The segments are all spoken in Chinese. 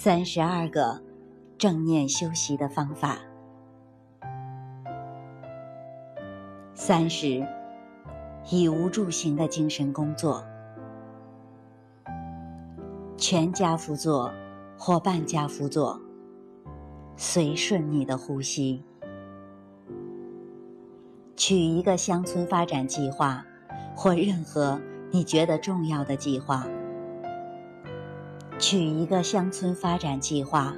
三十二个正念修习的方法。三十，以无助型的精神工作，全家福做或半家福做，随顺你的呼吸。取一个乡村发展计划，或任何你觉得重要的计划。取一个乡村发展计划，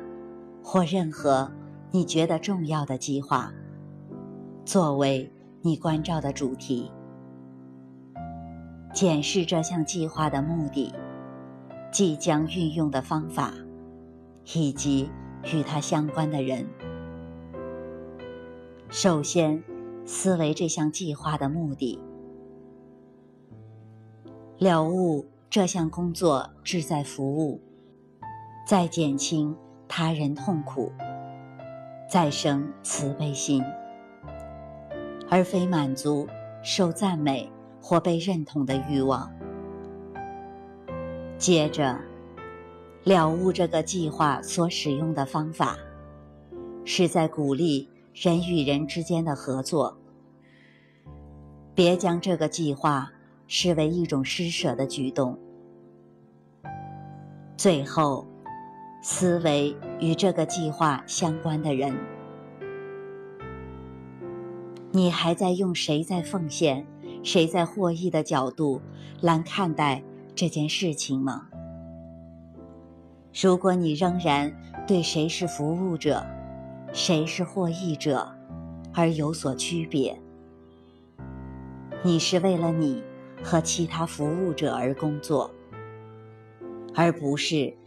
或任何你觉得重要的计划，作为你关照的主题。检视这项计划的目的、即将运用的方法，以及与它相关的人。首先，思维这项计划的目的，了悟这项工作志在服务。再减轻他人痛苦，再生慈悲心，而非满足受赞美或被认同的欲望。接着，了悟这个计划所使用的方法，是在鼓励人与人之间的合作。别将这个计划视为一种施舍的举动。最后。思维与这个计划相关的人，你还在用谁在奉献、谁在获益的角度来看待这件事情吗？如果你仍然对谁是服务者、谁是获益者而有所区别，你是为了你和其他服务者而工作，而不是。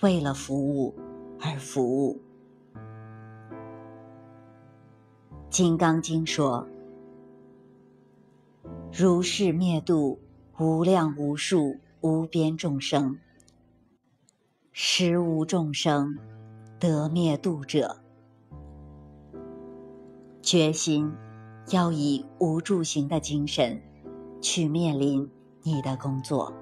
为了服务而服务，《金刚经》说：“如是灭度无量无数无边众生，实无众生得灭度者。”决心要以无助行的精神去面临你的工作。